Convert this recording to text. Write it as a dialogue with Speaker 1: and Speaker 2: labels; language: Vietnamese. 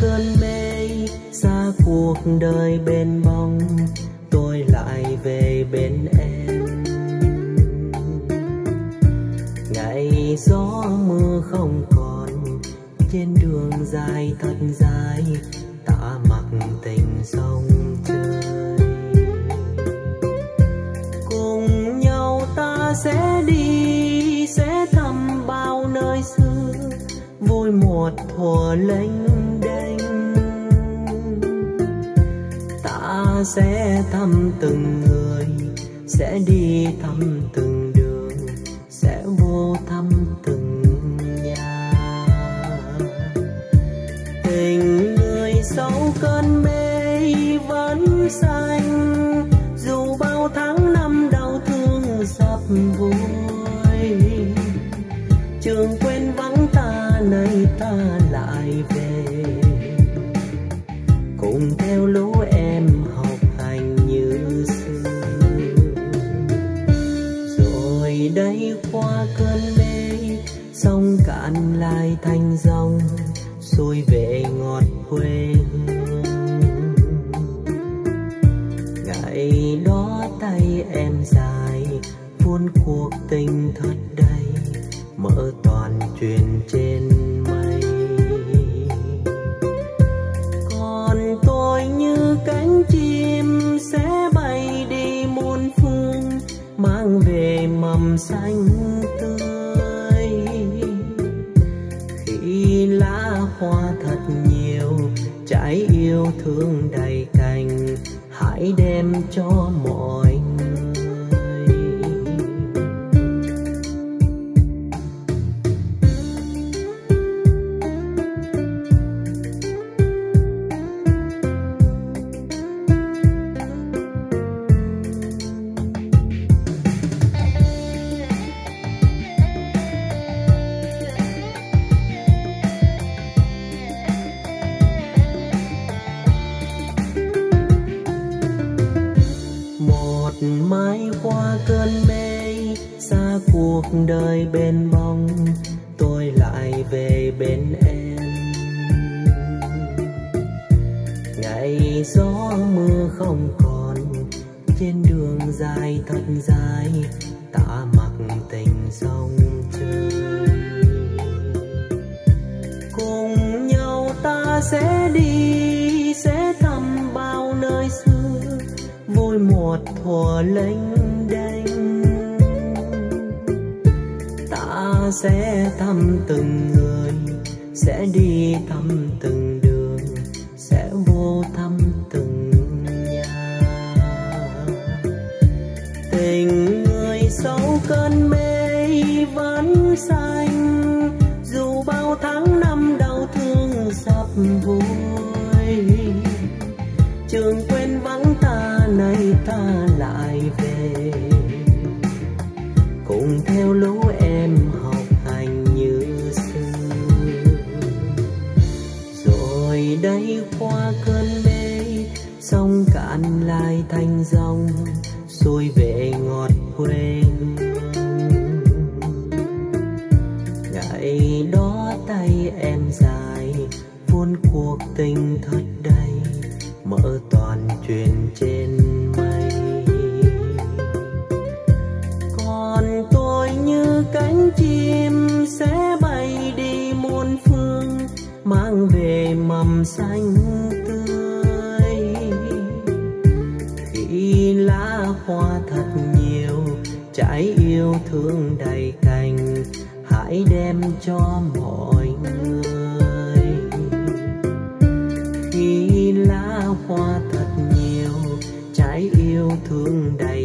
Speaker 1: cơn mê, xa cuộc đời bên bóng, tôi lại về bên em. Ngày gió mưa không còn, trên đường dài thật dài ta mặc tình sông trời. Cùng nhau ta sẽ đi, sẽ thăm bao nơi xưa, vui một thuở lênh ta sẽ thăm từng người, sẽ đi thăm từng đường, sẽ vô thăm từng nhà. Tình người sau cơn mê vẫn xanh, dù bao tháng năm đau thương sắp vui trường quên vắng ta, nay ta lại về. Xôi xuôi về ngọt quê hương. Ngày đó tay em dài, vuôn cuộc tình thật đầy, mở toàn chuyện trên mây. Còn tôi như cánh chim sẽ bay đi muôn phương, mang về mầm xanh. Hoa thật nhiều trái yêu thương đầy cành. Hãy đem cho mọi mãi mai qua cơn mê, xa cuộc đời bên bóng tôi lại về bên em. Ngày gió mưa không còn, trên đường dài thật dài ta mà vui một thuở lênh đênh. Ta sẽ thăm từng người, sẽ đi thăm từng đường, sẽ vô thăm từng nhà. Tình người sau cơn mê vẫn xanh, dù bao tháng năm đau thương sắp vui trường đây qua cơn mê sông cạn lại thành dòng xuôi về ngọt quê ngày đó tay em dài vuôn cuộc tình thật đầy, mở toàn chuyện trên mây còn tôi như cánh chim sẽ bay đi muôn phương, mang về mầm xanh tươi. Khi lá hoa thật nhiều, trái yêu thương đầy cành, hãy đem cho mọi người. Khi lá hoa thật nhiều, trái yêu thương đầy